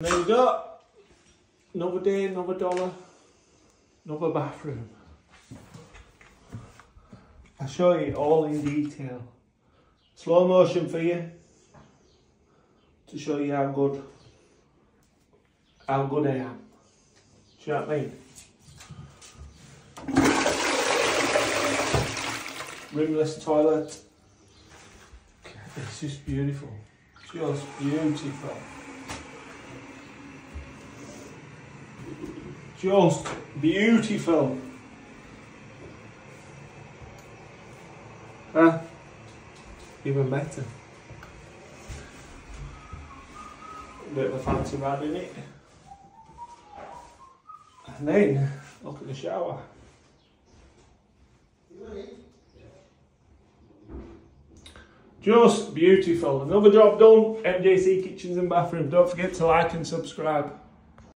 There you go. Another day, another dollar, another bathroom. I'll show you all in detail. Slow motion for you to show you how good how good I am. Do you know what I mean? Rimless toilet. It's just beautiful. Just beautiful. Just beautiful. Huh? Even better. A bit of a fancy rad in it. And then, look at the shower. Just beautiful. Another job done. MJC Kitchens and Bathrooms. Don't forget to like and subscribe.